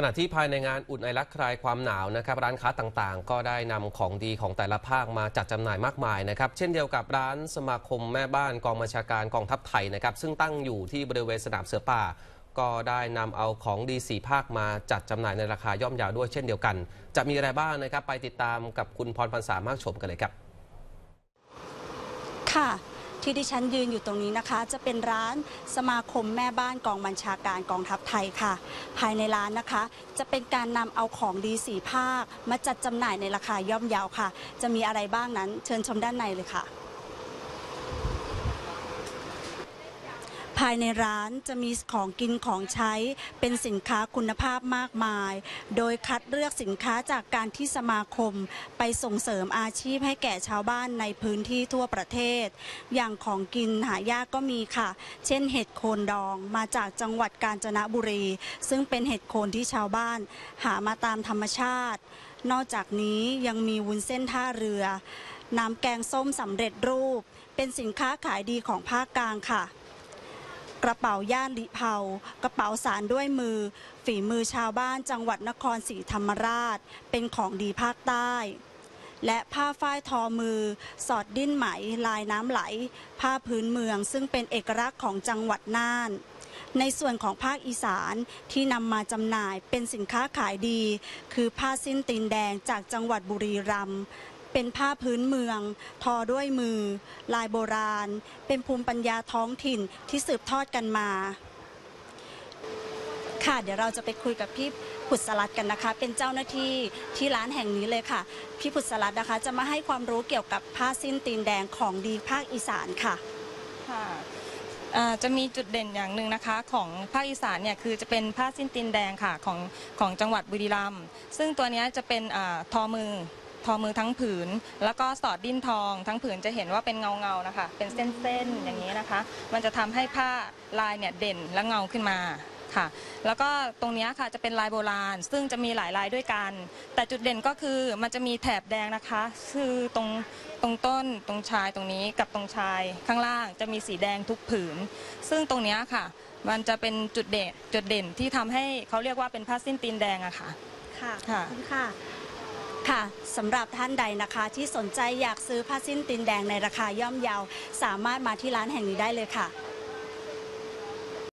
ขณะที่ภายในงานอุ่นไอรักคลายความหนาวนะครับร้านค้าต่างๆ ก็ได้นำของดีของแต่ละภาคมาจัดจำหน่ายมากมายนะครับเช่นเดียวกับร้านสมาคมแม่บ้านกองบัญชาการกองทัพไทยนะครับซึ่งตั้งอยู่ที่บริเวณสนามเสือป่า ก็ได้นำเอาของดีสีภาคมาจัดจำหน่ายในราคาย่อมยาวด้วยเช่นเดียวกัน จะมีอะไรบ้างนะครับไปติดตามกับคุณพรพันษามากชมกันเลยครับค่ะ ที่ดิฉันยืนอยู่ตรงนี้นะคะ จะเป็นร้านสมาคมแม่บ้านกองบัญชาการกองทัพไทยค่ะ ภายในร้านนะคะ จะเป็นการนำเอาของดีสีภาค มาจัดจำหน่ายในราคาย่อมเยาค่ะ จะมีอะไรบ้างนั้นเชิญชมด้านในเลยค่ะ ภายในร้านจะมีของกินของใช้เป็นสินค้าคุณภาพมากมาย โดยคัดเลือกสินค้าจากการที่สมาคม ไปส่งเสริมอาชีพให้แก่ชาวบ้านในพื้นที่ทั่วประเทศ อย่างของกินหายากก็มีค่ะ เช่นเห็ดโคนดองมาจากจังหวัดกาญจนบุรี ซึ่งเป็นเห็ดโคนที่ชาวบ้าน หามาตามธรรมชาติ นอกจากนี้ยังมีวุ้นเส้นท่าเรือ น้ำแกงส้มสำเร็จรูป เป็นสินค้าขายดีของภาคกลางค่ะ กระเป๋าย่านลิเผากระเป๋าสารด้วยมือ ฝีมือชาวบ้านจังหวัดนครศรีธรรมราช เป็นของดีภาคใต้ และผ้าฝ้ายทอมือ สอดดิ้นไหมลายน้ำไหล ผ้าพื้นเมืองซึ่งเป็นเอกลักษณ์ของจังหวัดน่านในส่วนของภาคอีสานที่นำมาจำหน่ายเป็นสินค้าขายดี คือผ้าสิ้นตีนแดงจากจังหวัดบุรีรัมย์ เป็นผ้าพื้นเมือง ทอด้วยมือ ลายโบราณ เป็นภูมิปัญญาท้องถิ่นที่สืบทอดกันมา ค่ะเดี๋ยวเราจะไปคุยกับพี่ผุดสลัดกันนะคะ เป็นเจ้าหน้าที่ที่ร้านแห่งนี้เลยค่ะ พี่ผุดสลัดนะคะ จะมาให้ความรู้เกี่ยวกับผ้าสิ้นตีนแดงของดีภาคอีสานค่ะค่ะจะมีจุดเด่นอย่างหนึ่งนะคะของภาคอีสานเนี่ยคือจะเป็นผ้าสิ้นตีนแดงค่ะของของจังหวัดบุรีรัมย์ซึ่งตัวนี้จะเป็นอทอมือ อมือทั้งผืน แล้วก็สอดดิ้นทอง ทั้งผืนจะเห็นว่าเป็นเงาเงาๆนะคะ เป็นเส้นๆอย่างนี้นะคะ มันจะทำให้ผ้าลายเนี่ยเด่นและเงาขึ้นมาค่ะ แล้วก็ตรงเนี้ยค่ะจะเป็นลายโบราณ ซึ่งจะมีหลายลายด้วยกัน แต่จุดเด่นก็คือมันจะมีแถบแดงนะคะ คือตรงตรงต้นตรงชายตรงนี้กับตรงชายข้างล่างจะมีสีแดงทุกผืน ซึ่งตรงเนี้ยค่ะ มันจะเป็นจุดเด่นจุดเด่นที่ทำให้เขาเรียกว่าเป็นผ้าสิ้นตีนแดงอะค่ะ ค่ะขค่ะอบคุณค่ะ ค่ะสำหรับท่านใดนะคะที่สนใจอยากซื้อผ้าสิ้นตีนแดงในราคาย่อมเยา สามารถมาที่ร้านแห่งนี้ได้เลยค่ะ